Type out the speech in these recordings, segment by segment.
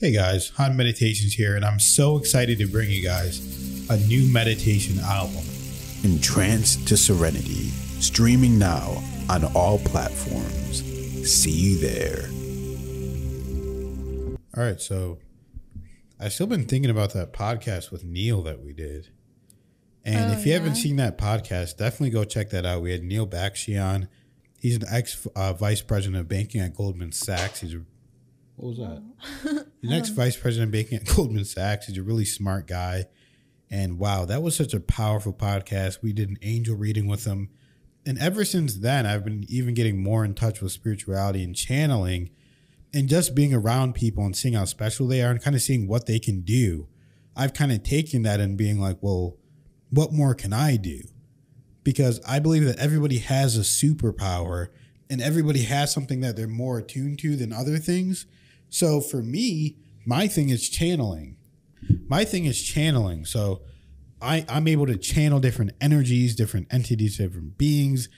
Hey guys, Han Meditations here, and I'm so excited to bring you guys a new meditation album. Entranced to Serenity, streaming now on all platforms. See you there. All right, so I've still been thinking about that podcast with Neal that we did. And Oh, if you haven't seen that podcast, definitely go check that out. We had Neal Bakshi on. He's an ex uh, vice president of banking at Goldman Sachs. He's a what was that? He's an ex vice president of banking at Goldman Sachs. He's a really smart guy. And wow, that was such a powerful podcast. We did an angel reading with him. And ever since then, I've been even getting more in touch with spirituality and channeling and just being around people and seeing how special they are and kind of seeing what they can do. I've kind of taken that and being like, well, what more can I do? Because I believe that everybody has a superpower and everybody has something that they're more attuned to than other things. So for me, my thing is channeling. My thing is channeling. So I, I'm able to channel different energies, different entities, different beings,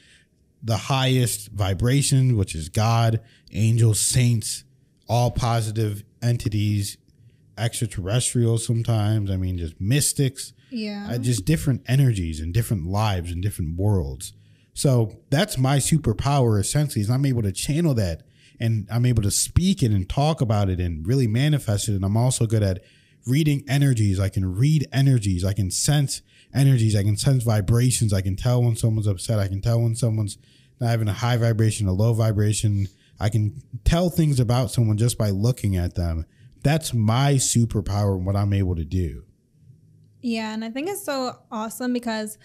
the highest vibration, which is God, angels, saints, all positive entities, extraterrestrials sometimes. I mean, just mystics, Yeah. uh, just different energies and different lives and different worlds. So that's my superpower essentially is I'm able to channel that and I'm able to speak it and talk about it and really manifest it. And I'm also good at reading energies. I can read energies. I can sense energies. I can sense vibrations. I can tell when someone's upset. I can tell when someone's not having a high vibration, a low vibration. I can tell things about someone just by looking at them. That's my superpower and what I'm able to do. Yeah, and I think it's so awesome because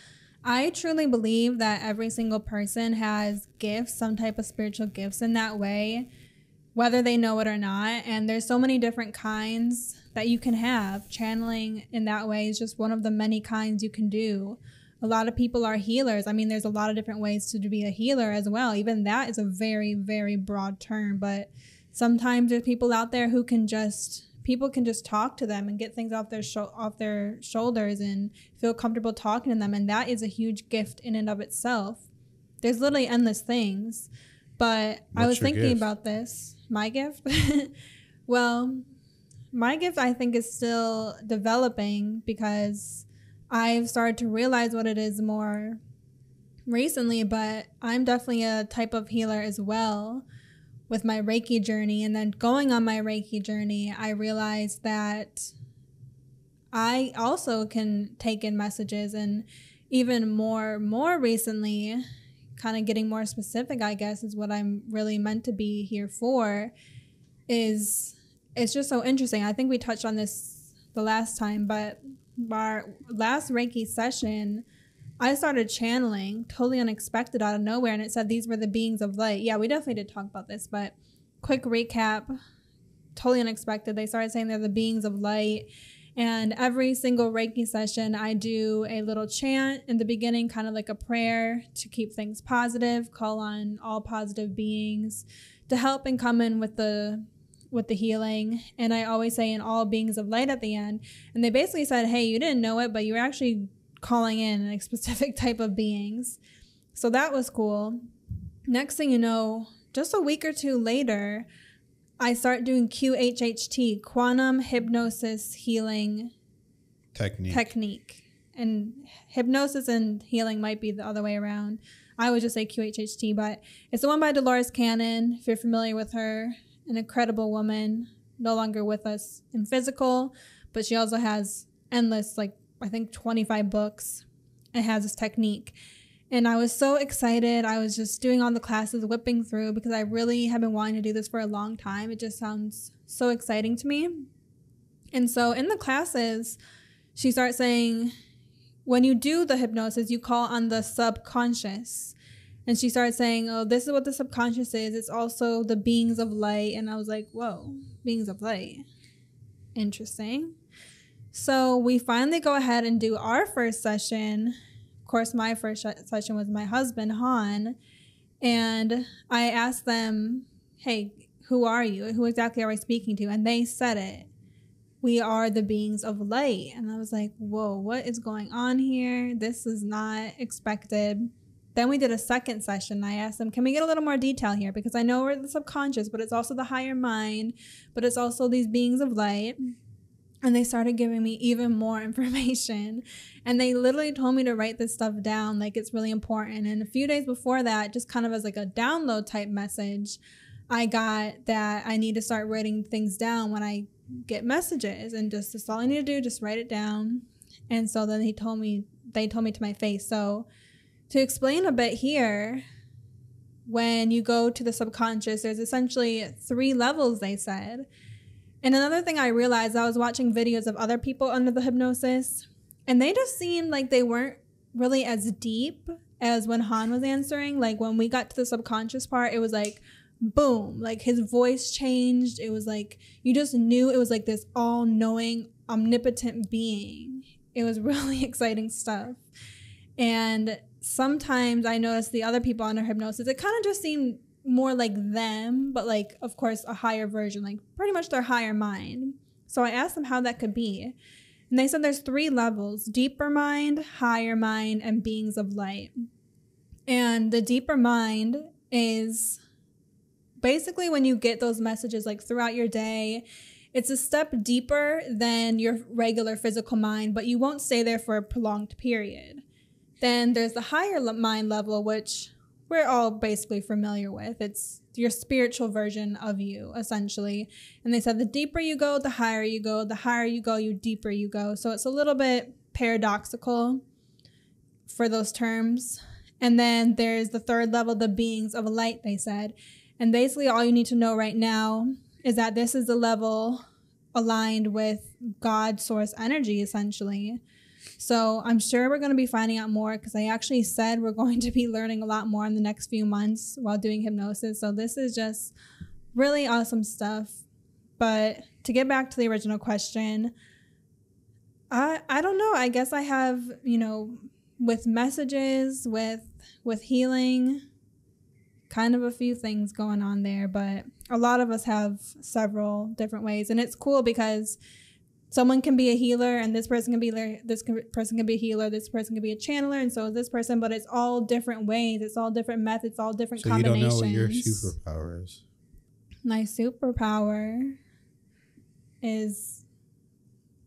I truly believe that every single person has gifts, some type of spiritual gifts in that way, whether they know it or not. And there's so many different kinds that you can have. Channeling in that way is just one of the many kinds you can do. A lot of people are healers. I mean, there's a lot of different ways to be a healer as well. Even that is a very, very broad term, but sometimes there's people out there who can just people can just talk to them and get things off their sho- off their shoulders and feel comfortable talking to them and that is a huge gift in and of itself. There's literally endless things but i was thinking gift? about this. My gift? Well my gift i think is still developing because i've started to realize what it is more recently but i'm definitely a type of healer as well with my Reiki journey. And then going on my Reiki journey, I realized that I also can take in messages and even more more recently kind of getting more specific I guess is what I'm really meant to be here for is it's just so interesting. I think we touched on this the last time, but our last Reiki session I started channeling totally unexpected out of nowhere, and it said these were the beings of light. Yeah, we definitely did talk about this, but quick recap totally unexpected. They started saying they're the beings of light. And every single Reiki session, I do a little chant in the beginning, kind of like a prayer to keep things positive, call on all positive beings to help and come in with the with the healing. And I always say in all beings of light at the end. And they basically said, Hey, you didn't know it, but you were actually calling in a specific type of beings. So that was cool. Next thing you know, just a week or two later, I start doing QHHT, quantum hypnosis healing Technique. technique. And hypnosis and healing might be the other way around. I would just say QHHT, but it's the one by Dolores Cannon. If you're familiar with her, an incredible woman, no longer with us in physical, but she also has endless, like, I think 25 books It has this technique. And I was so excited. I was just doing all the classes, whipping through because I really have been wanting to do this for a long time. It just sounds so exciting to me. And so in the classes, she starts saying, when you do the hypnosis, you call on the subconscious. And she started saying, Oh, this is what the subconscious is. It's also the beings of light. And I was like, Whoa, beings of light. Interesting. So we finally go ahead and do our first session. Of course, my first session was my husband, Han. And I asked them, Hey, who are you? Who exactly are we speaking to? And they said it we are the beings of light. And I was like, whoa, what is going on here? This is not expected. then we did a second session. I asked them, can we get a little more detail here? Because I know we're the subconscious, but it's also the higher mind, but it's also these beings of light. And they started giving me even more information. And they literally told me to write this stuff down, like it's really important. And a few days before that, just kind of as like a download type message, I got that I need to start writing things down when I get messages. And just that's all I need to do, just write it down. And so then he told me, they told me to my face. So to explain a bit here, when you go to the subconscious, there's essentially three levels, they said. And another thing I realized, I was watching videos of other people under the hypnosis, and they just seemed like they weren't really as deep as when Han was answering. Like when we got to the subconscious part, it was like, boom, like his voice changed. It was like, you just knew it was like this all knowing, omnipotent being. It was really exciting stuff. And sometimes I noticed the other people under hypnosis, it kind of just seemed more like them, but like, of course, a higher version, like pretty much their higher mind. So I asked them how that could be. And they said there's three levels deeper mind, higher mind, and beings of light. And the deeper mind is basically when you get those messages like throughout your day, it's a step deeper than your regular physical mind, but you won't stay there for a prolonged period. Then there's the higher mind level, which we're all basically familiar with. It's your spiritual version of you, essentially. And they said the deeper you go, the higher you go. The higher you go, you deeper you go. So it's a little bit paradoxical for those terms. And then there's the third level, the beings of light, they said. And basically, all you need to know right now is that this is the level aligned with God source energy, essentially. So I'm sure we're going to be finding out more because I actually said we're going to be learning a lot more in the next few months while doing hypnosis. So this is just really awesome stuff. But to get back to the original question, I I don't know. I guess I have, you know, with messages, with with healing, kind of a few things going on there, but a lot of us have several different ways and it's cool because someone can be a healer and this person can be this person can be a healer this person can be a channeler and so is this person but it's all different ways it's all different methods all different So you combinations don't know what your superpower is. my superpower is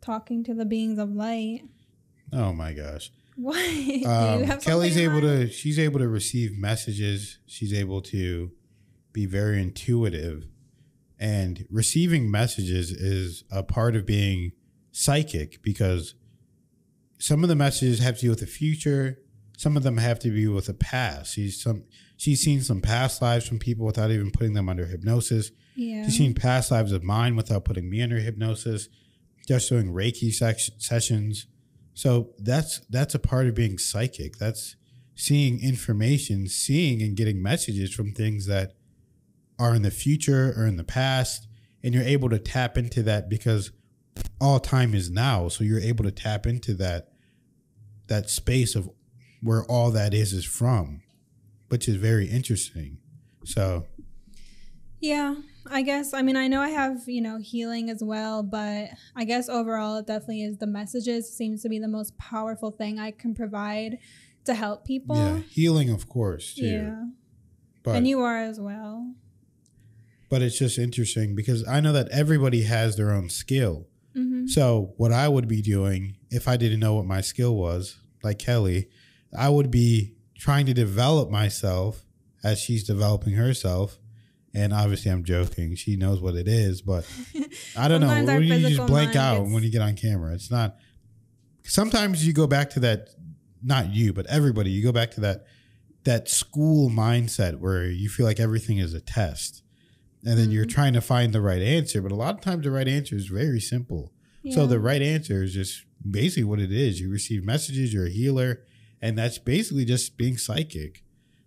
talking to the beings of light Oh my gosh. what Um, Kelly's able to. She's able to receive messages. She's able to be very intuitive, and receiving messages is a part of being psychic because some of the messages have to do with the future. Some of them have to do with the past. She's some. She's seen some past lives from people without even putting them under hypnosis. yeah She's seen past lives of mine without putting me under hypnosis, just doing Reiki sec- sessions. So that's that's a part of being psychic. That's seeing information, seeing and getting messages from things that are in the future or in the past, and you're able to tap into that because all time is now. So you're able to tap into that that space of where all that is is from, which is very interesting. So Yeah, I guess. I mean, I know I have, you know, healing as well, but I guess overall, it definitely is the messages seems to be the most powerful thing I can provide to help people. yeah, healing of course too. Yeah. But and you are as well. But it's just interesting because I know that everybody has their own skill. hmm So what I would be doing if I didn't know what my skill was, like Kelly, I would be trying to develop myself as she's developing herself. And obviously, I'm joking. She knows what it is, but I don't know. You just blank out gets- when you get on camera. It's not. Sometimes you go back to that. Not you, but everybody. You go back to that that school mindset where you feel like everything is a test, and then you're Mhm. trying to find the right answer. But a lot of times, the right answer is very simple. So the right answer is just basically what it is. You receive messages, you're a healer, and that's basically just being psychic.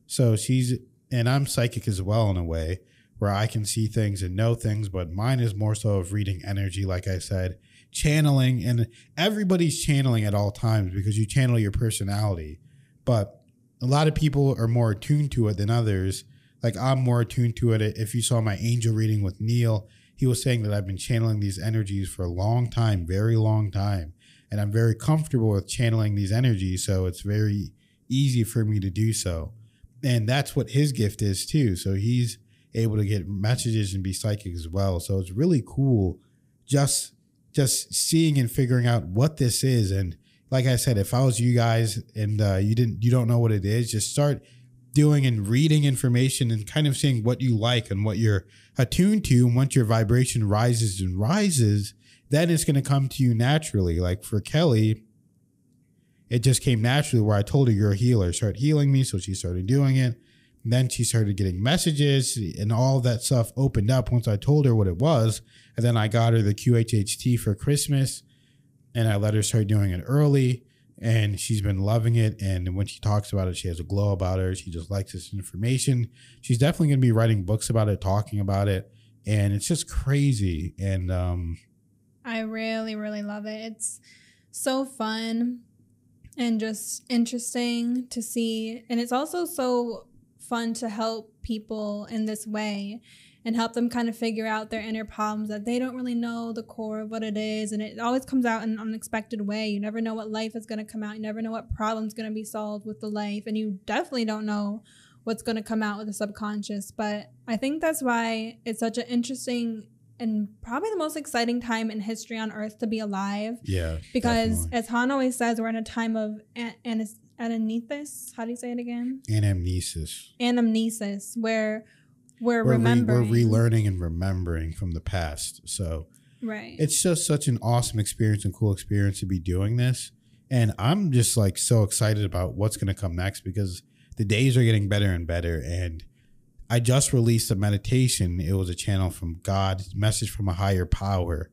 So she's and I'm psychic as well in a way where I can see things and know things, but mine is more so of reading energy, like I said, channeling, and everybody's channeling at all times because you channel your personality. But a lot of people are more attuned to it than others. Like I'm more attuned to it. If you saw my angel reading with Neal, he was saying that I've been channeling these energies for a long time, very long time. And I'm very comfortable with channeling these energies. So it's very easy for me to do so. And that's what his gift is too. So he's able to get messages and be psychic as well. So it's really cool just just seeing and figuring out what this is and like I said, if I was you guys and uh, you didn't, you don't know what it is, just start doing and reading information and kind of seeing what you like and what you're attuned to. And once your vibration rises and rises, then it's going to come to you naturally. Like for Kelly, it just came naturally where I told her you're a healer. Start healing me, so she started doing it. And then she started getting messages and all that stuff opened up once I told her what it was. And then I got her the QHHT for Christmas and I let her start doing it early. And she's been loving it. And when she talks about it, she has a glow about her. She just likes this information. She's definitely going to be writing books about it, talking about it. And it's just crazy. And um, I really, really love it. It's so fun and just interesting to see. And it's also so fun to help people in this way and help them kind of figure out their inner problems that they don't really know the core of what it is. And it always comes out in an unexpected way. You never know what life is going to come out. You never know what problem's going to be solved with the life. And you definitely don't know what's going to come out with the subconscious. But I think that's why it's such an interesting and probably the most exciting time in history on earth to be alive. yeah. Because definitely. as Han always says, we're in a time of an- an- anamnesis. How do you say it again? anamnesis. Anamnesis, where we're, We're, re- remembering. we're relearning and remembering from the past. So Right. it's just such an awesome experience and cool experience to be doing this. And I'm just like so excited about what's going to come next because the days are getting better and better. And I just released a meditation. It was a channel from God, message from a higher power.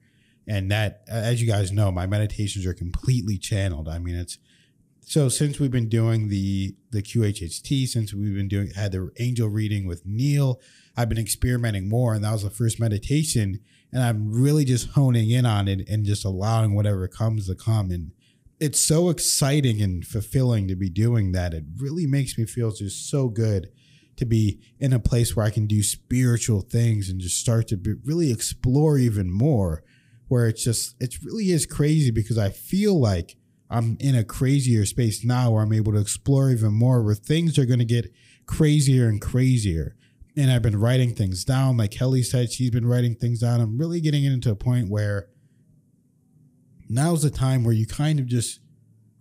And that, as you guys know, my meditations are completely channeled. I mean, it's so since we've been doing the the QHHT, since we've been doing had the angel reading with Neal, I've been experimenting more, and that was the first meditation, and I'm really just honing in on it and just allowing whatever comes to come, and it's so exciting and fulfilling to be doing that. It really makes me feel just so good to be in a place where I can do spiritual things and just start to be, really explore even more. Where it's just it really is crazy because I feel like I'm in a crazier space now where I'm able to explore even more where things are going to get crazier and crazier. And I've been writing things down. Like Kelly said, she's been writing things down. I'm really getting into a point where now's the time where you kind of just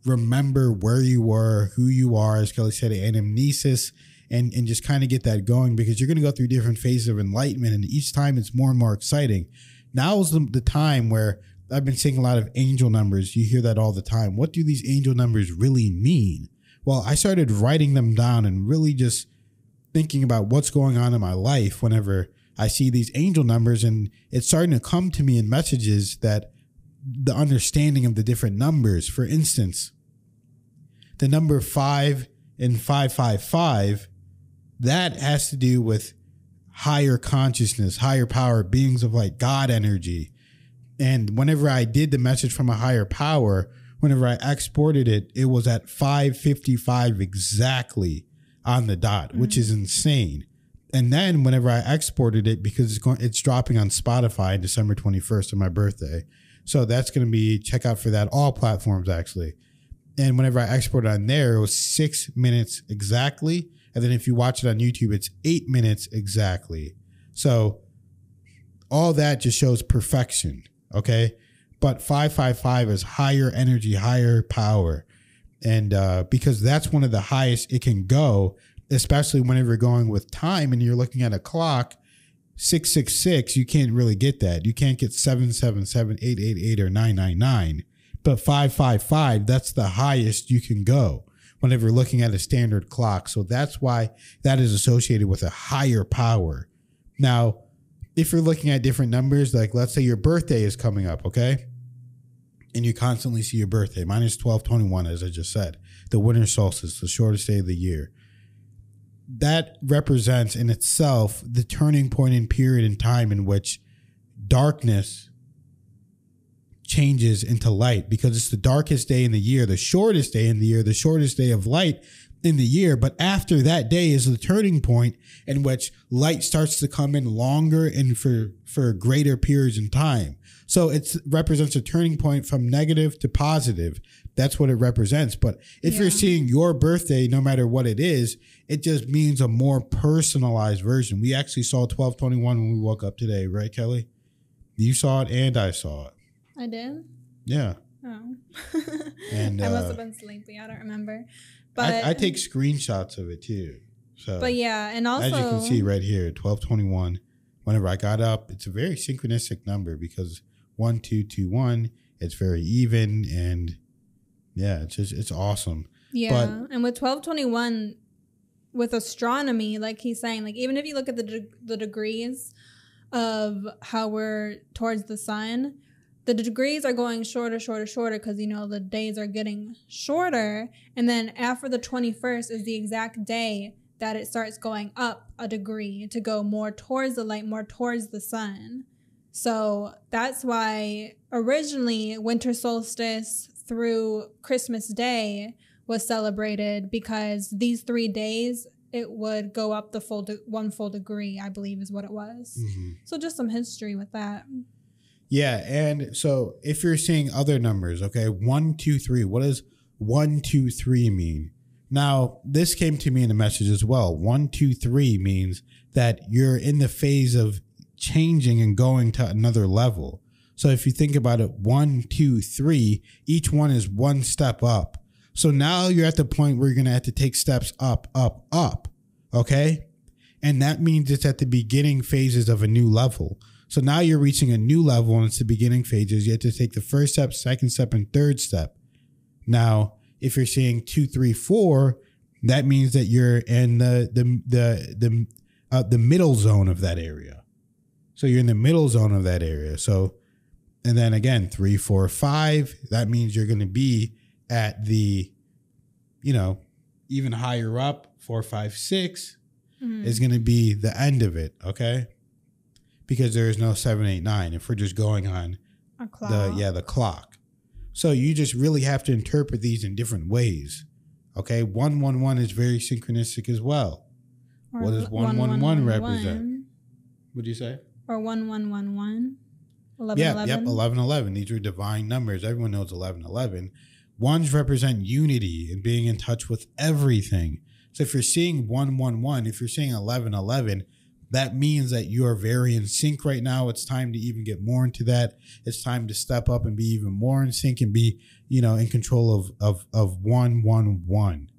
remember where you were, who you are, as Kelly said, anamnesis, and, and just kind of get that going because you're going to go through different phases of enlightenment. And each time it's more and more exciting. Now is the, the time where I've been seeing a lot of angel numbers. You hear that all the time. What do these angel numbers really mean? Well, I started writing them down and really just thinking about what's going on in my life whenever I see these angel numbers. And it's starting to come to me in messages that the understanding of the different numbers. For instance, the number five and 555, that has to do with higher consciousness, higher power, beings of like God energy. And whenever I did the message from a higher power, whenever I exported it, it was at 555 exactly on the dot, which is mm. insane. And then whenever I exported it, because it's going, it's dropping on Spotify December 21st on my birthday. So that's going to be check out for that all platforms actually. And whenever I export it on there, it was six minutes exactly. And then if you watch it on YouTube, it's eight minutes exactly. So all that just shows perfection. Okay. But 555 is higher energy, higher power. And uh, because that's one of the highest it can go, especially whenever you're going with time and you're looking at a clock, 666, you can't really get that. You can't get 777, 888, or 999. But 555, that's the highest you can go whenever you're looking at a standard clock. So that's why that is associated with a higher power. Now, if you're looking at different numbers, like let's say your birthday is coming up, okay? And you constantly see your birthday. Mine is 1221, as I just said. The winter solstice, the shortest day of the year. That represents in itself the turning point in period in time in which darkness changes into light because it's the darkest day in the year, the shortest day in the year, the shortest day of light in the year, but after that day is the turning point in which light starts to come in longer and for for greater periods in time. So it represents a turning point from negative to positive. That's what it represents. But if Yeah. you're seeing your birthday, no matter what it is, it just means a more personalized version. We actually saw 1221 when we woke up today, right, Kelly? You saw it and I saw it. I did. Yeah. Oh. And, I must uh, have been sleepy. I don't remember. But I, I take screenshots of it too. So But yeah, and also as you can see right here, twelve twenty one. Whenever I got up, it's a very synchronistic number because one two two one. It's very even and yeah, it's just it's awesome. Yeah, and with twelve twenty one, with astronomy, like he's saying, like even if you look at the de- the degrees of how we're towards the sun, the degrees are going shorter, shorter, shorter because you know the days are getting shorter, and then after the twenty first is the exact day that it starts going up a degree to go more towards the light, more towards the sun. So that's why originally winter solstice through Christmas Day was celebrated because these three days it would go up the full de- one full degree, I believe is what it was. Mm-hmm. So just some history with that. Yeah, and so if you're seeing other numbers, okay, one, two, three, what does one, two, three mean? Now, this came to me in a message as well. One, two, three means that you're in the phase of changing and going to another level. So if you think about it, one, two, three, each one is one step up. So now you're at the point where you're going to have to take steps up, up, up. Okay. And that means it's at the beginning phases of a new level. So now you're reaching a new level and it's the beginning phases. You have to take the first step, second step, and third step. Now, if you're seeing two, three, four, that means that you're in the the the the uh, the middle zone of that area. So you're in the middle zone of that area. So, and then again, three, four, five. That means you're going to be at the, you know, even higher up. Four, five, six Mhm. is going to be the end of it. Okay, because there is no seven, eight, nine. If we're just going on A clock. the yeah the clock. So you just really have to interpret these in different ways. Okay, one one one is very synchronistic as well. Or what does l- 111 represent? Would you say? Or one one one one. Eleven yeah, eleven. yep, eleven eleven. These are divine numbers. Everyone knows eleven eleven. Ones represent unity and being in touch with everything. So if you're seeing one one one, if you're seeing eleven eleven, that means that you are very in sync right now. It's time to even get more into that. It's time to step up and be even more in sync and be, you know, in control of of of one one one.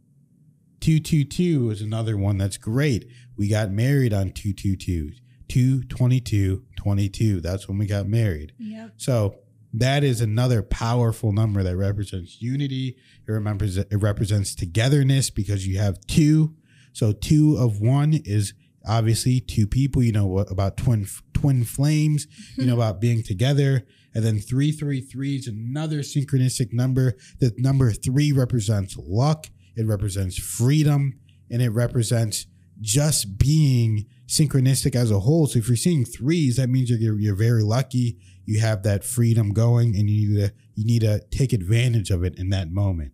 Two two two is another one that's great. We got married on two two two. 222 22 that's when we got married Yep. so that is another powerful number that represents unity it remembers it represents togetherness because you have two so two of one is obviously two people you know what about twin twin flames you know hmm. about being together and then 333 is another synchronistic number the number 3 represents luck it represents freedom and it represents just being synchronistic as a whole. So if you're seeing threes, that means you're you're very lucky. You have that freedom going, and you need to you need to take advantage of it in that moment.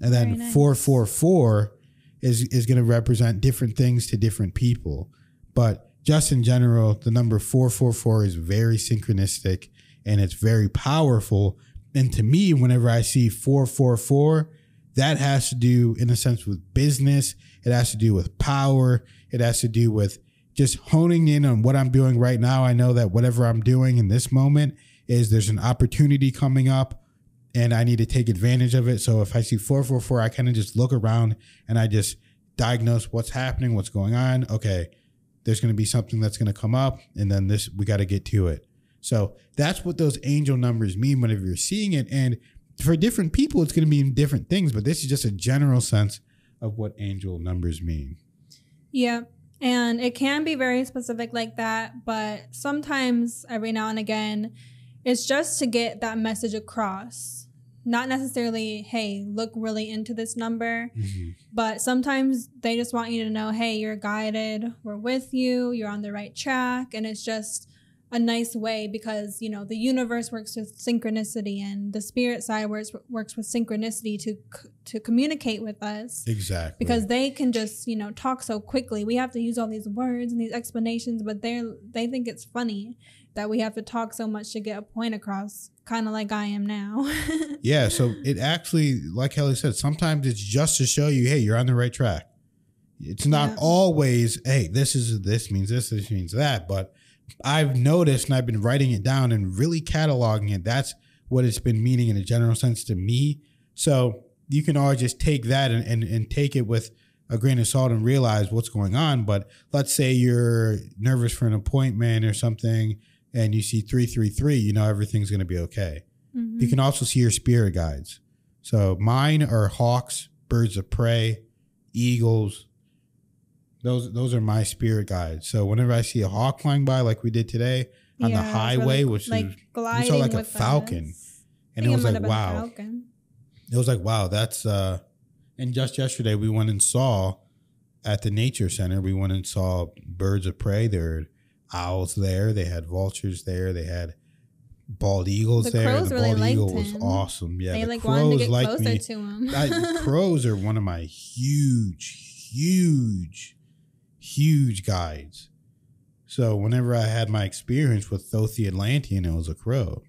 And then nice. four four four is is going to represent different things to different people, but just in general, the number four four four is very synchronistic and it's very powerful. And to me, whenever I see four four four, that has to do in a sense with business. It has to do with power. It has to do with just honing in on what i'm doing right now. I know that whatever i'm doing in this moment is there's an opportunity coming up and i need to take advantage of it so if i see 444 i kind of just look around and i just diagnose what's happening what's going on okay there's going to be something that's going to come up and then this we got to get to it so that's what those angel numbers mean whenever you're seeing it and for different people, it's going to mean different things, but this is just a general sense of what angel numbers mean. Yeah. And it can be very specific like that, but sometimes every now and again, it's just to get that message across. Not necessarily, hey, look really into this number, mm-hmm. but sometimes they just want you to know, hey, you're guided, we're with you, you're on the right track. And it's just a nice way because you know the universe works with synchronicity and the spirit side works works with synchronicity to to communicate with us Exactly. because they can just you know talk so quickly we have to use all these words and these explanations but they're they think it's funny that we have to talk so much to get a point across kind of like i am now Yeah, so it actually, like Kelly said, sometimes it's just to show you, hey, you're on the right track. It's not Yeah. always, hey, this is this means this, this means that. But I've noticed, and I've been writing it down and really cataloging it. That's what it's been meaning in a general sense to me. So you can always just take that and, and, and take it with a grain of salt and realize what's going on. But let's say you're nervous for an appointment or something, and you see three three three, you know everything's going to be okay. Mhm. You can also see your spirit guides. So mine are hawks, birds of prey, eagles. Those those are my spirit guides. So whenever I see a hawk flying by, like we did today on the Yeah, it's highway, really which like is, gliding like a falcon. us. And it was like have been a wow, it was like wow, that's uh. And just yesterday we went and saw at the nature center. We went and saw birds of prey. There were owls there. They had vultures there. They had bald eagles The there. crows the really bald eagle was awesome. Yeah, they the like wanted to crows get liked closer me. to him. I, crows are one of my huge, huge, huge guides. So whenever I had my experience with Thoth the Atlantean, it was a crow.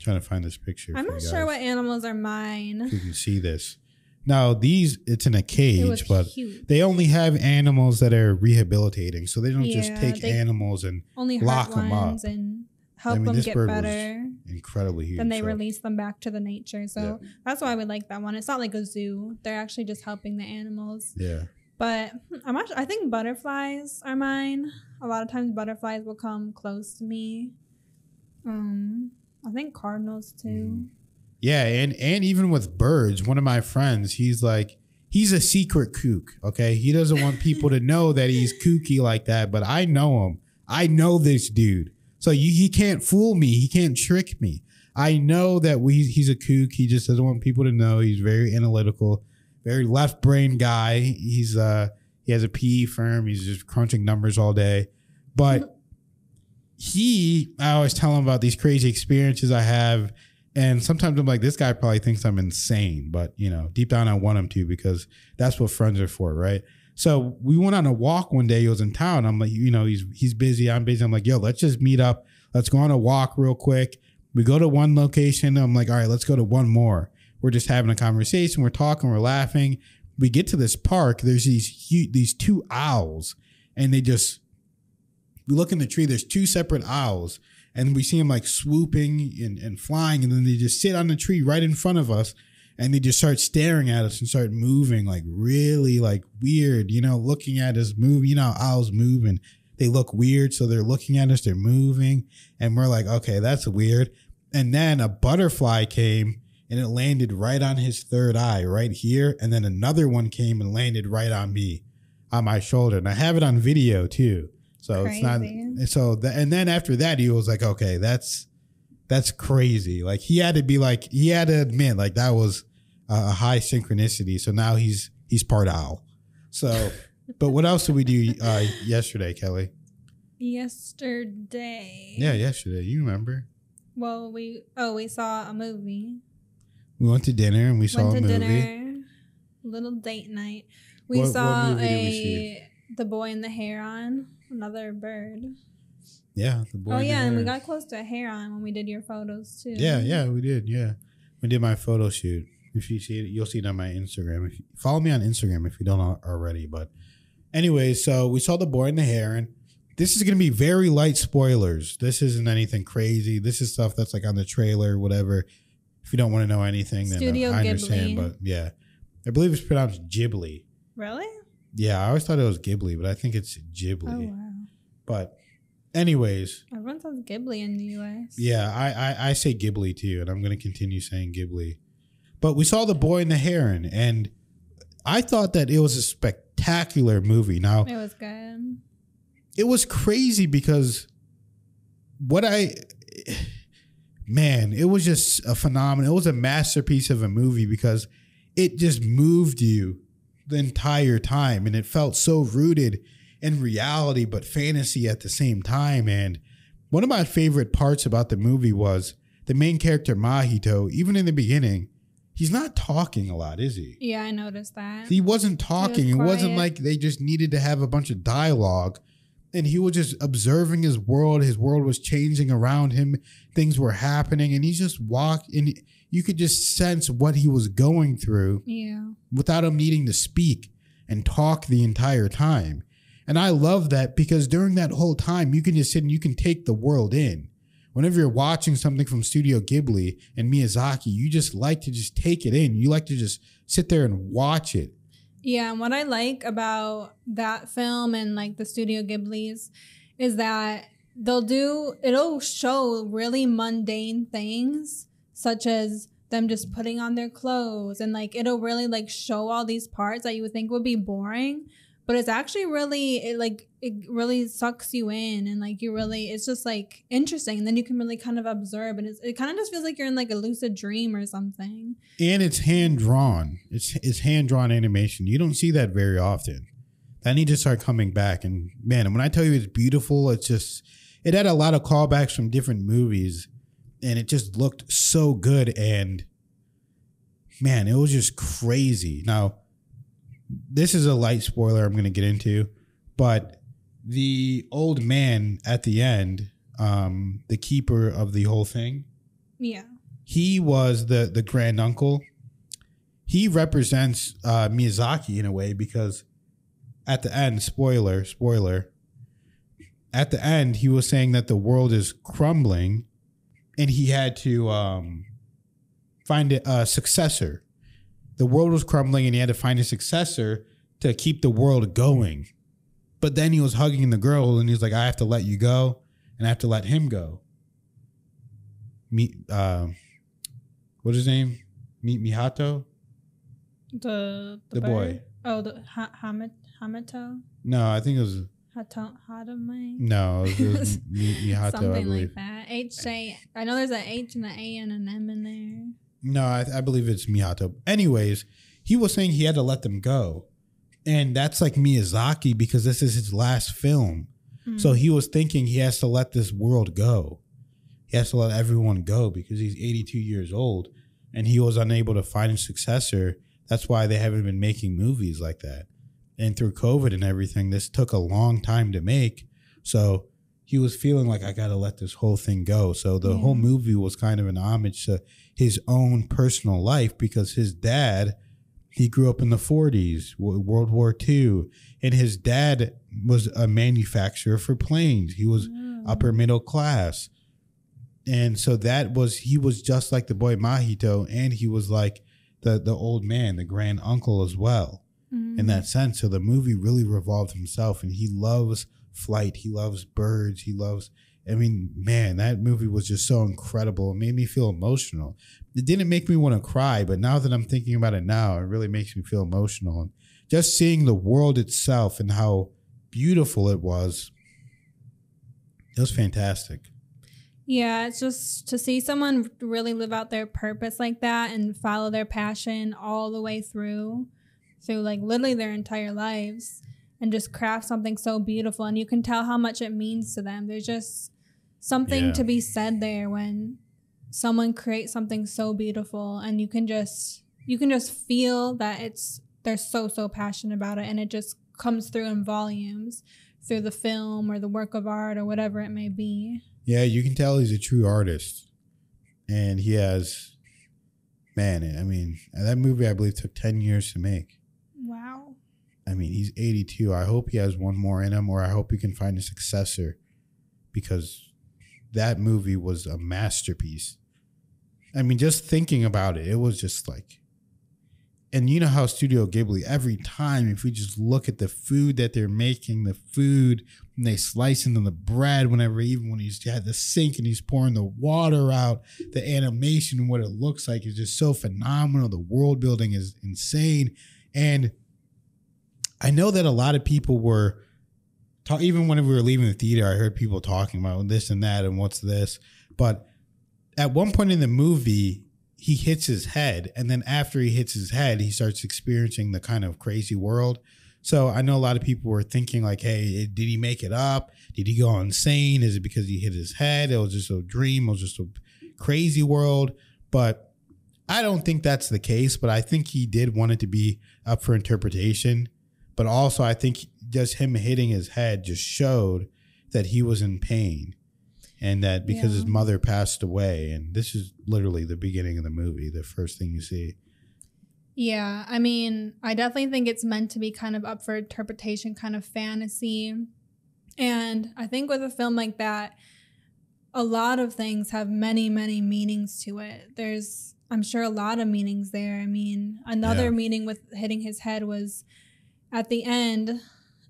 trying to find this picture. I'm not sure what animals are mine. you can see this. Now these, it's in a cage, but cute. they only have animals that are rehabilitating, so they don't just take animals and Only lock them up. and help mean, them get better. incredibly huge. Then they so- release them back to the nature. So that's why we like that one. It's not like a zoo. They're actually just helping the animals. Yeah, But I'm actually, I think butterflies are mine. A lot of times butterflies will come close to me. Um, I think cardinals too. Mm. Yeah, and and even with birds, one of my friends, he's like he's a secret kook, okay? He doesn't want people to know that he's kooky like that, but I know him. I know this dude. So you, he can't fool me. He can't trick me. I know that we he's a kook. He just doesn't want people to know. He's very analytical, very left brain guy. He's uh he has a PE firm. He's just crunching numbers all day. But he I always tell him about these crazy experiences I have and sometimes I'm like, this guy probably thinks I'm insane, but you know, deep down I want him to because that's what friends are for, right? So we went on a walk one day. He was in town. I'm like, you know, he's he's busy. I'm busy. I'm like, yo, let's just meet up. Let's go on a walk real quick. We go to one location. I'm like, all right, let's go to one more. We're just having a conversation. We're talking. We're laughing. We get to this park. There's these huge, these two owls, and they just we look in the tree. There's two separate owls, and we see them like swooping and, and flying, and then they just sit on the tree right in front of us, and they just start staring at us and start moving like really like weird, you know, looking at us move. You know, owls move and they look weird, so they're looking at us, they're moving, and we're like, okay, that's weird. And then a butterfly came and it landed right on his third eye, right here, and then another one came and landed right on me, on my shoulder, and I have it on video too. So it's not so the, and then after that he was like, okay, that's that's crazy. Like he had to be like he had to admit like that was a, high synchronicity. So now he's he's part owl. So, but what else did we do uh, yesterday, Kelly? Yesterday. Yeah, yesterday. You remember? Well, we oh we saw a movie. We went to dinner and we saw Went a movie. dinner. Little date night. We What- what saw we a see? the boy in the heron. Another bird. Yeah, the boy. oh yeah, and we got close to a heron when we did your photos too. Yeah, yeah, we did. Yeah, we did my photo shoot. If you see it, you'll see it on my Instagram. If you, follow me on Instagram if you don't already. But anyway, so we saw the boy and the heron. This is going to be very light spoilers. This isn't anything crazy. This is stuff that's like on the trailer, whatever. If you don't want to know anything, then Studio I understand. But yeah, I believe it's pronounced Ghibli. Really? Yeah, I always thought it was Ghibli, but I think it's Ghibli. Oh wow. But anyways, Everyone says Ghibli in the U.S. Yeah, I, I, I say Ghibli too, and I'm going to continue saying Ghibli. But we saw The Boy and the Heron, and I thought that it was a spectacular movie. Now, It was good. it was crazy because what I, man, it was just a phenomenon. It was a masterpiece of a movie because it just moved you the entire time, and it felt so rooted in reality but fantasy at the same time. And one of my favorite parts about the movie was the main character Mahito. Even in the beginning, he's not talking a lot, is he? Yeah, I noticed that. He wasn't talking. He it was wasn't like they just needed to have a bunch of dialogue. And he was just observing his world. His world was changing around him. Things were happening. And he just walked and you could just sense what he was going through yeah. without him needing to speak and talk the entire time. And I love that because during that whole time, you can just sit and you can take the world in. Whenever you're watching something from Studio Ghibli and Miyazaki, you just like to just take it in. You like to just sit there and watch it. Yeah, and what I like about that film and like the Studio Ghibli's is that they'll do it'll show really mundane things such as them just putting on their clothes and like it'll really like show all these parts that you would think would be boring but it's actually really it like it really sucks you in and like you really it's just like interesting and then you can really kind of observe and it kind of just feels like you're in like a lucid dream or something And it's hand drawn. It's it's hand drawn animation. You don't see that very often. That need to start coming back. And man, when I tell you it's beautiful, it's just it had a lot of callbacks from different movies, and it just looked so good. And man, it was just crazy. Now, this is a light spoiler I'm going to get into, but the old man at the end, um, the keeper of the whole thing, yeah he was the the grand uncle. He represents uh, Miyazaki in a way because at the end, spoiler, spoiler. At the end, he was saying that the world is crumbling, and he had to um, find a, successor. The world was crumbling, and he had to find a successor to keep the world going. But then he was hugging the girl, and he's like, "I have to let you go, and I have to let him go." Meet, uh, what's his name? Mi, Mihato? The The bird? boy. Oh, the ha- Hamato No, I think it was Hato Hadame. no, it was Mi, Mihato, I Something like that. H A. I know there's an H and an A and an M in there. No, I, I believe it's Miyato. Anyways, he was saying he had to let them go. And that's like Miyazaki because this is his last film. So hmm. he was thinking he has to let this world go. He has to let everyone go because he's 82 years old and he was unable to find a successor. That's why they haven't been making movies like that. And through COVID and everything, this took a long time to make. So he was feeling like I got to let this whole thing go. So the whole movie was kind of an homage to his own personal life because his dad, he grew up in the 40s, World War II, and his dad was a manufacturer for planes. He was mm. upper middle class. And so that was he was just like the boy Mahito and he was like the the old man, the grand uncle as well in that mm. sense. So the movie really revolved himself and he loves flight. He loves birds. He loves I mean, man, that movie was just so incredible. It made me feel emotional. It didn't make me want to cry, but now that I'm thinking about it now, it really makes me feel emotional. And just seeing the world itself and how beautiful it was, it was fantastic. Yeah, it's just to see someone really live out their purpose like that and follow their passion all the way through, through like literally their entire lives, and just craft something so beautiful. And you can tell how much it means to them. There's just something Yeah. to be said there when someone creates something so beautiful, and you can just you can just feel that it's they're so so passionate about it, and it just comes through in volumes through the film or the work of art or whatever it may be. Yeah, you can tell he's a true artist. And he has, man, I mean, that movie I believe took 10 years to make. I mean, he's 82. I hope he has one more in him, or I hope he can find a successor because that movie was a masterpiece. I mean, just thinking about it, it was just like, and you know how Studio Ghibli, every time, if we just look at the food that they're making, the food, and they slice into the bread, whenever, even when he's at the sink and he's pouring the water out, the animation and what it looks like is just so phenomenal. The world building is insane. And I know that a lot of people were, talk, even when we were leaving the theater, I heard people talking about this and that and what's this. But at one point in the movie, he hits his head, and then after he hits his head, he starts experiencing the kind of crazy world. So I know a lot of people were thinking like, hey, did he make it up? Did he go insane? Is it because he hit his head? It was just a dream. It was just a crazy world. But I don't think that's the case. But I think he did want it to be up for interpretation. But also, I think just him hitting his head just showed that he was in pain and that because his mother passed away and this is literally the beginning of the movie the first thing you see Yeah, I mean, I definitely think it's meant to be kind of up for interpretation, kind of fantasy. And I think with a film like that, a lot of things have many, many meanings to it. There's, I'm sure, a lot of meanings there. I mean, another Yeah. meaning with hitting his head was at the end.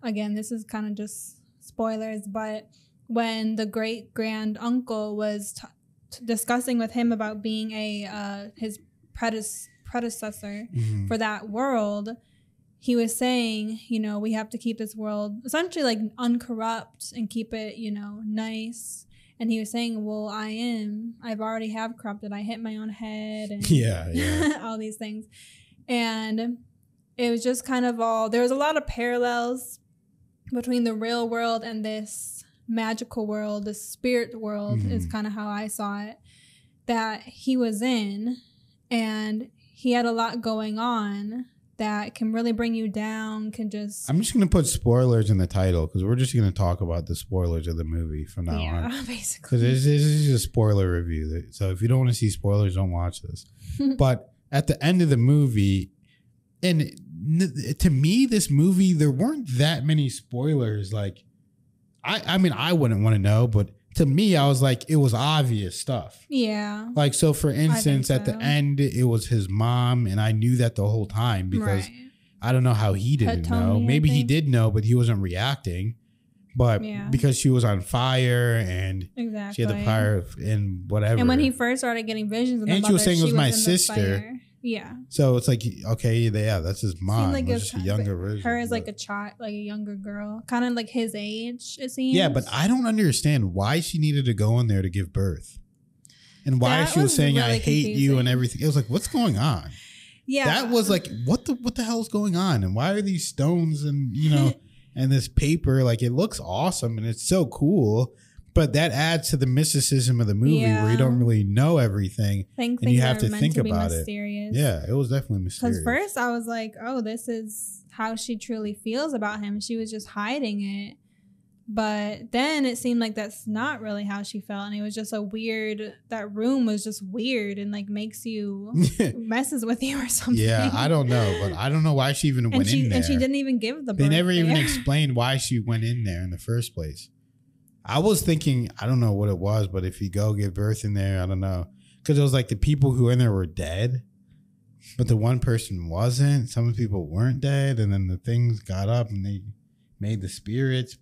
Again, this is kind of just spoilers, but when the great grand uncle was t- t- discussing with him about being a uh, his predes- predecessor for that world, he was saying, you know, we have to keep this world essentially like uncorrupt and keep it, you know, nice. And he was saying, well, I am. I've already have corrupted. I hit my own head and yeah yeah all these things. And it was just kind of all there was a lot of parallels between the real world and this magical world, the spirit world is Mhm. kind of how I saw it that he was in and he had a lot going on that can really bring you down, can just i'm just gonna put spoilers in the title because we're just gonna talk about the spoilers of the movie from now on yeah, because basically. this, this is a spoiler review so if you don't want to see spoilers don't watch this but at the end of the movie and to me this movie there weren't that many spoilers like i i mean i wouldn't want to know but to me i was like it was obvious stuff yeah. like so for instance at the end it was his mom and i knew that the whole time because right. i don't know how he didn't know maybe he did know but he wasn't reacting but Yeah. because she was on fire and Exactly. she had the fire and whatever And when he first started getting visions And she was saying it was my sister. Yeah. So it's like okay, yeah, that's his mom. Like It it was was just a younger version. Her as like a child, like a younger girl, kind of like his age. It seems. yeah, but I don't understand why she needed to go in there to give birth, and why That she was was saying I really hate you and everything. It was like, what's going on? yeah, That was like, what the what the hell's going on? And why are these stones and you know and this paper? Like it looks awesome and it's so cool. But that adds to the mysticism of the movie where you don't really know everything. think and you have to think to about it. mysterious. Yeah, it was definitely mysterious. Because first I was like, oh, this is how she truly feels about him. She was just hiding it. But then it seemed like that's not really how she felt. And it was just a weird, that room was just weird and like makes you, messes with you or something. yeah, I don't know, but I don't know why she even and went she, in there. and she didn't even give the They never even explained why she went in there in the first place. I was thinking, I don't know what it was, but if you go give birth in there, I don't know. Because it was like the people who were in there were dead, but the one person wasn't. Some people weren't dead, and then the things got up and they made the spirits.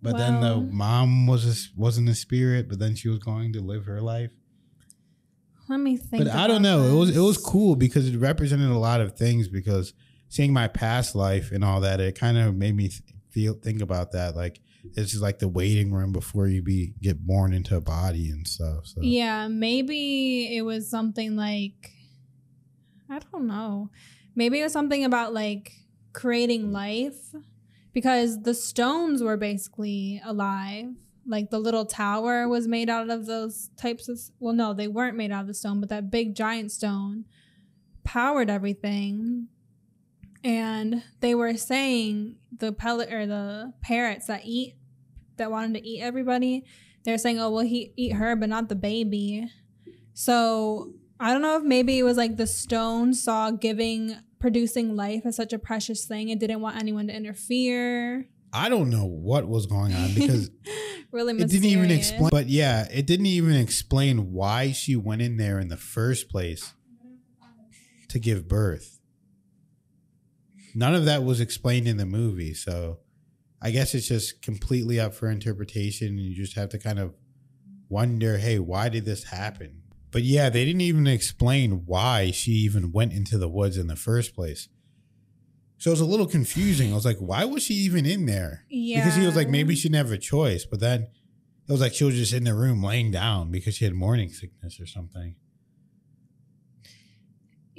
But then the mom was a, wasn't a spirit, but then she was going to live her life. Let me think. But I don't know. It was it was cool because it represented a lot of things. Because seeing my past life and all that, it kind of made me th- feel think about that. Like it's just like the waiting room before you be get born into a body and stuff. So Yeah, maybe it was something like I don't know. Maybe it was something about like creating life because the stones were basically alive. Like the little tower was made out of those types of well no, they weren't made out of the stone, but that big giant stone powered everything. And they were saying the pellet or the parrots that eat that wanted to eat everybody, they're saying, "Oh, well, he eat her, but not the baby." So I don't know if maybe it was like the stone saw giving producing life as such a precious thing and didn't want anyone to interfere. I don't know what was going on because really, it didn't even explain. But yeah, it didn't even explain why she went in there in the first place to give birth. None of that was explained in the movie, so I guess it's just completely up for interpretation, and you just have to kind of wonder, hey, why did this happen? But yeah, they didn't even explain why she even went into the woods in the first place. So it was a little confusing. I was like, why was she even in there? Yeah, Because he was like, maybe she didn't have a choice. But then it was like she was just in the room laying down because she had morning sickness or something.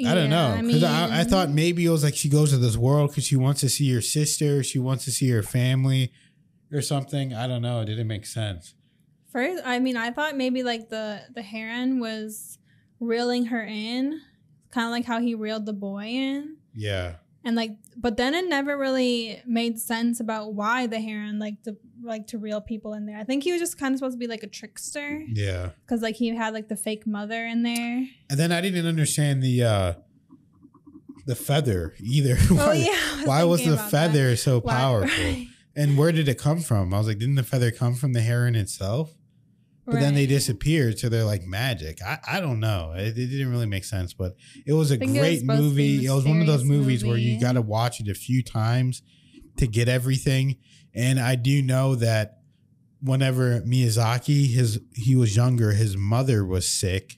I don't know Yeah, because I, I, thought maybe it was like she goes to this world because she wants to see her sister, she wants to see her family, or something. I don't know. It didn't make sense. First, I mean, I thought maybe like the the heron was reeling her in, kind of like how he reeled the boy in, Yeah, and like, but then it never really made sense about why the heron like to like to reel people in there. I think he was just kind of supposed to be like a trickster yeah. because like he had like the fake mother in there. And then I didn't understand the uh the feather either. Oh why yeah, was why was the about that. feather so Why- powerful? And where did it come from? I was like, didn't the feather come from the heron itself? But then they right. disappeared, so they're like magic. I, I don't know. It, it didn't really make sense, but it was a think it was great movie. It was one of those movies where you got to watch it a few times to get everything. And I do know that whenever Miyazaki, his he was younger, his mother was sick,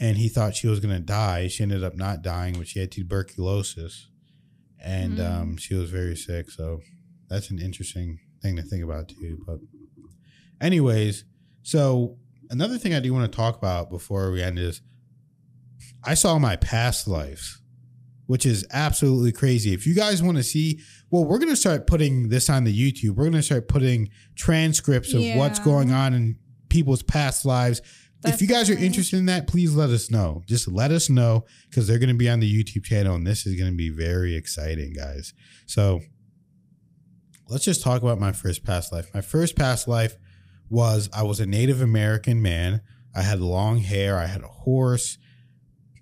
and he thought she was gonna die. She ended up not dying, but she had tuberculosis, and Mm. um, she was very sick. So that's an interesting thing to think about too. But anyways, so another thing I do want to talk about before we end is I saw my past lives, which is absolutely crazy. If you guys want to see, well, we're gonna start putting this on the YouTube. We're gonna start putting transcripts of what's going on in people's past lives. if you guys are interested in that, please let us know. Just let us know because they're going to be on the YouTube channel, and this is going to be very exciting, guys. So let's just talk about my first past life. My first past life was I was a Native American man. I had long hair. I had a horse,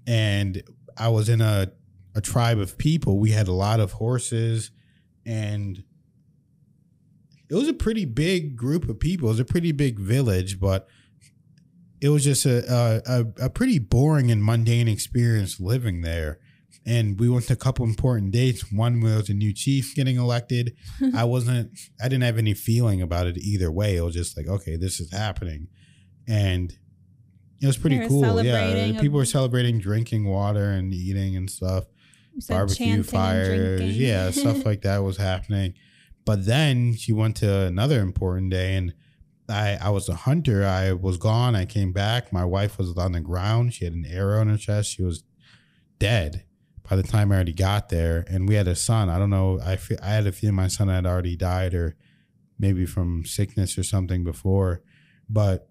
and I was in a a tribe of people. We had a lot of horses, and it was a pretty big group of people. It was a pretty big village, but it was just a a, a, pretty boring and mundane experience living there. And we went to a couple important dates. One was a new chief getting elected. I wasn't, I didn't have any feeling about it either way. It was just like, okay, this is happening, and it was pretty cool. Yeah, people were celebrating drinking water and eating and stuff barbecue fires, yeah, stuff like that was happening. But then she went to another important day, and I I was a hunter. I was gone. I came back. My wife was on the ground. She had an arrow in her chest. She was dead by the time I already got there. And we had a son. I don't know. I I had a feeling my son had already died, or maybe from sickness or something before, but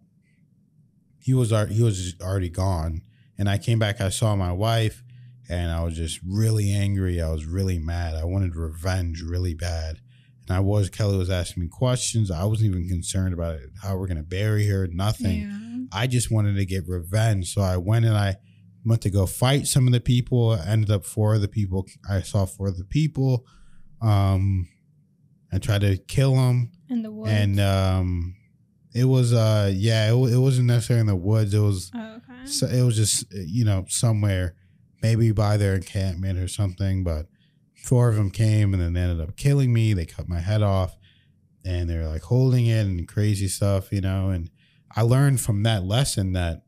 he was he was already gone. And I came back. I saw my wife and I was just really angry. I was really mad. I wanted revenge really bad. And I was, Kelly was asking me questions. I wasn't even concerned about it, how we're going to bury her, nothing. Yeah. I just wanted to get revenge. So I went and I went to go fight some of the people. I ended up four of the people. I saw four of the people. Um, I tried to kill them. In the woods. And um, it was, uh, yeah, it, it wasn't necessarily in the woods. It was, oh, okay. so it was just you know somewhere maybe by their encampment or something but four of them came and then they ended up killing me they cut my head off and they were like holding it and crazy stuff you know and i learned from that lesson that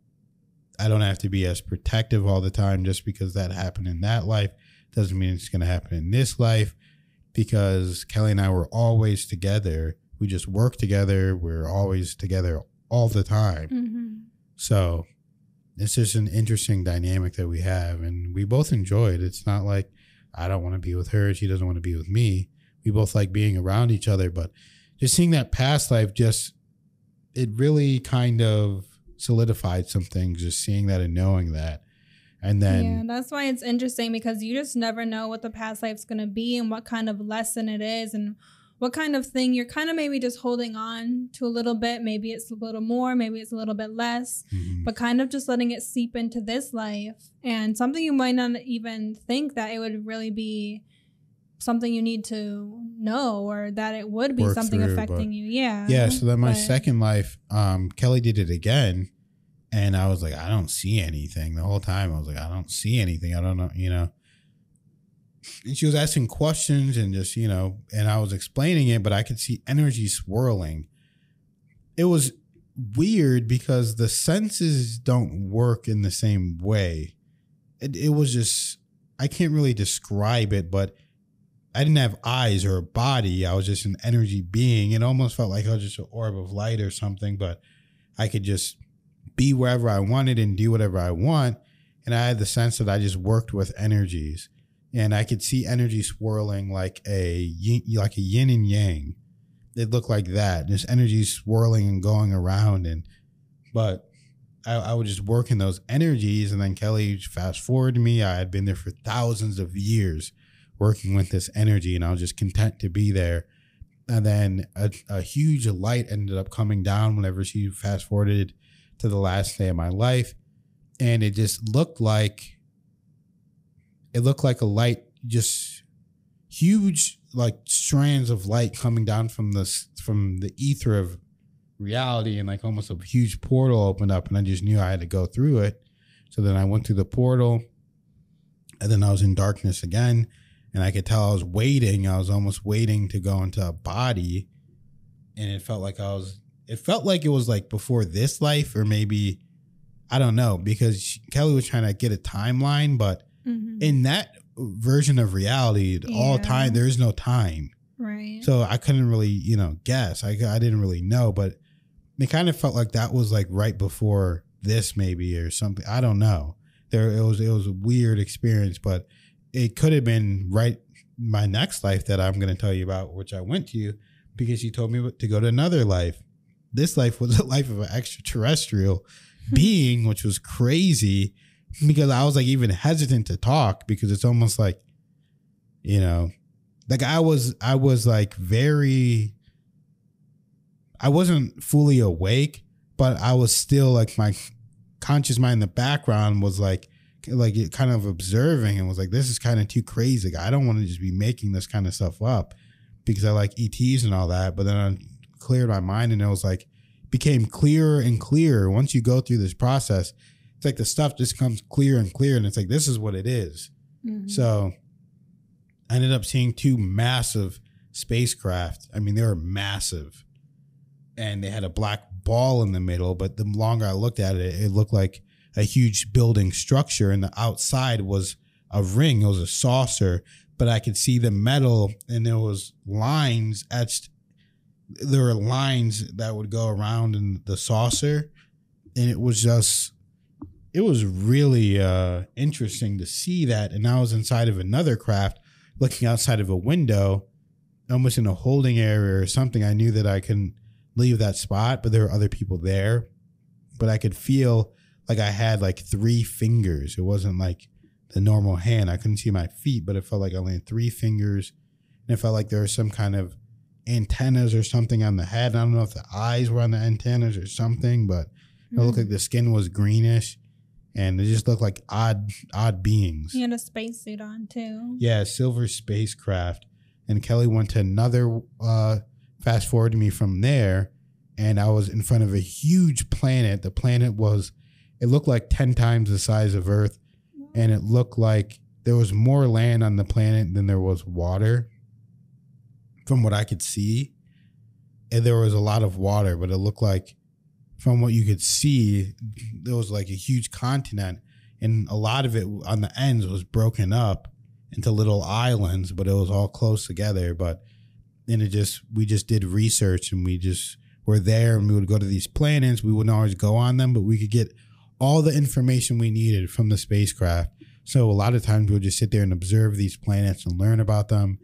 i don't have to be as protective all the time just because that happened in that life. Doesn't mean it's going to happen in this life because kelly and i were always together. We just work together. We're always together all the time. Hmm so it's just an interesting dynamic that we have, and we both enjoy it. It's not like I don't want to be with her, she doesn't want to be with me. We both like being around each other, but just seeing that past life just it really kind of solidified some things, just seeing that and knowing that. And then yeah, that's why it's interesting because you just never know what the past life's gonna be and what kind of lesson it is and what kind of thing you're kind of maybe just holding on to a little bit. Maybe it's a little more, maybe it's a little bit less, Mhm. but kind of just letting it seep into this life and something you might not even think that it would really be something you need to know or that it would be something through, affecting you. Yeah. Yeah, so then my but- second life, um, Kelly did it again, and I was like, I don't see anything the whole time. I was like, I don't see anything. I don't know, you know. And she was asking questions and just, you know, and I was explaining it, but I could see energy swirling. It was weird because the senses don't work in the same way. It, it was just, I can't really describe it, but I didn't have eyes or a body. I was just an energy being. It almost felt like I was just an orb of light or something, but I could just be wherever I wanted and do whatever I want. and I had the sense that I just worked with energies, and I could see energy swirling like a yin, like a yin and yang. It looked like that, just energy swirling and going around, and but I, I would just work in those energies, and then Kelly fast forward to me. I had been there for thousands of years, working with this energy, and I was just content to be there. And then a, a huge light ended up coming down whenever she fast forwarded to the last day of my life and it just looked like it looked like a light just huge like strands of light coming down from the from the ether of reality and like almost a huge portal opened up and I just knew I had to go through it. So then I went through the portal and then I was in darkness again and I could tell I was waiting. I was almost waiting to go into a body and it felt like I was it felt like it was like before this life or maybe I don't know because she, Kelly was trying to get a timeline, but mm-hmm. in that version of reality, yeah. all time there is no time. Right. So I couldn't really, you know, guess. I I didn't really know, but it kind of felt like that was like right before this maybe or something. I don't know. There it was it was a weird experience, but it could have been right my next life that I'm going to tell you about, which I went to because she told me to go to another life. This life was a life of an extraterrestrial hmm. being, which was crazy because I was like even hesitant to talk because it's almost like, you know, like I was, I was like very, I wasn't fully awake, but I was still like my conscious mind in the background was like, like it kind of observing and was like, this is kind of too crazy. I don't want to just be making this kind of stuff up because I like ETs and all that. But then I cleared my mind and it was like, became clearer and clearer once you go through this process. It's like the stuff just comes clear and clear, and it's like this is what it is. Mm-hmm. So I ended up seeing two massive spacecraft. I mean, they were massive, and they had a black ball in the middle. But the longer I looked at it, it looked like a huge building structure, and the outside was a ring. It was a saucer, but I could see the metal, and there was lines etched there were lines that would go around in the saucer, and it was just it was really uh, interesting to see that. And I was inside of another craft, looking outside of a window, almost in a holding area or something. I knew that I couldn't leave that spot, but there were other people there. But I could feel like I had like three fingers. It wasn't like the normal hand. I couldn't see my feet, but it felt like I only had three fingers. And it felt like there was some kind of antennas or something on the head. I don't know if the eyes were on the antennas or something, but it looked like the skin was greenish and it just looked like odd odd beings. He had a spacesuit on too. Yeah, silver spacecraft. And Kelly went to another uh, fast forward to me from there and I was in front of a huge planet. The planet was it looked like 10 times the size of Earth and it looked like there was more land on the planet than there was water from what I could see, and there was a lot of water, but it looked like from what you could see, there was like a huge continent, and a lot of it on the ends was broken up into little islands, but it was all close together. But then it just we just did research and we just were there and we would go to these planets. We wouldn't always go on them, but we could get all the information we needed from the spacecraft. So a lot of times we would just sit there and observe these planets and learn about them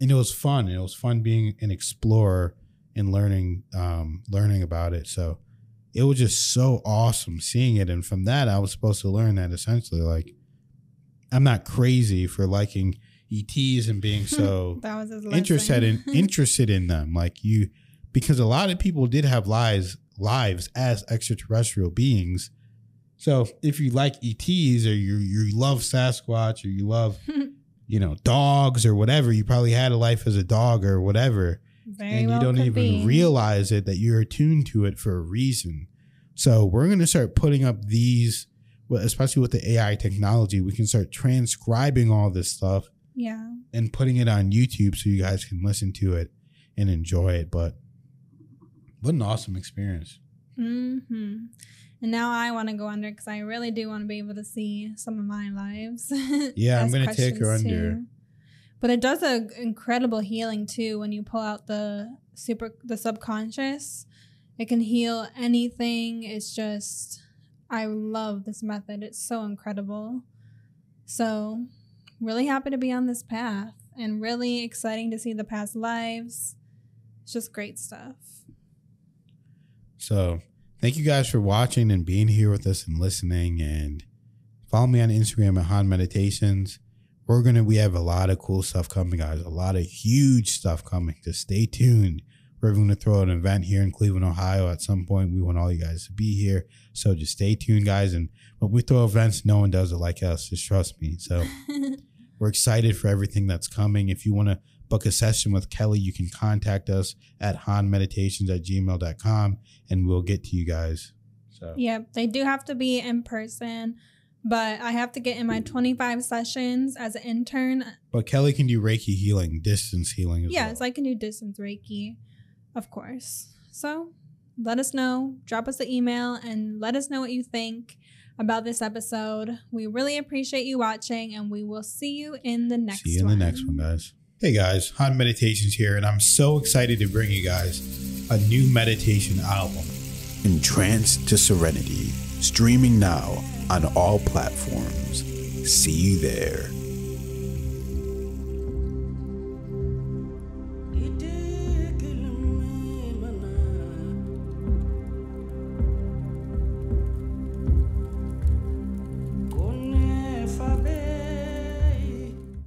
and it was fun. It was fun being an explorer and learning um, learning about it. So it was just so awesome seeing it. And from that, I was supposed to learn that essentially, like I'm not crazy for liking ETs and being so interested in interested in them. Like you, because a lot of people did have lives lives as extraterrestrial beings. So if you like ETs or you you love Sasquatch or you love you know, dogs or whatever. You probably had a life as a dog or whatever. Very and you don't even be. realize it that you're attuned to it for a reason. So we're going to start putting up these, especially with the AI technology, we can start transcribing all this stuff. Yeah. And putting it on YouTube so you guys can listen to it and enjoy it. But what an awesome experience. Mm-hmm. And now I want to go under because I really do want to be able to see some of my lives. Yeah, I'm going to take her under. Too. But it does an incredible healing too when you pull out the super the subconscious. It can heal anything. It's just I love this method. It's so incredible. So, really happy to be on this path and really exciting to see the past lives. It's just great stuff. So, thank you guys for watching and being here with us and listening. And follow me on Instagram at Han Meditations. We're gonna we have a lot of cool stuff coming, guys. A lot of huge stuff coming. Just stay tuned. We're going to throw an event here in Cleveland, Ohio at some point. We want all you guys to be here. So just stay tuned, guys. And when we throw events, no one does it like us. Just trust me. So we're excited for everything that's coming. If you want to book a session with Kelly, you can contact us at hanmeditations at gmail.com and we'll get to you guys. So Yep, they do have to be in person, but I have to get in my 25 sessions as an intern. But Kelly can do Reiki healing, distance healing as Yes, well. I can do distance Reiki, of course. So let us know, drop us an email, and let us know what you think about this episode. We really appreciate you watching, and we will see you in the next See you in one. the next one, guys. Hey guys, Han Meditations here, and I'm so excited to bring you guys a new meditation album. Entranced to Serenity, streaming now on all platforms. See you there.